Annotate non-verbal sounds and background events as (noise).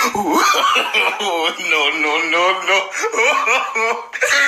(laughs) no, no, no, no. (laughs)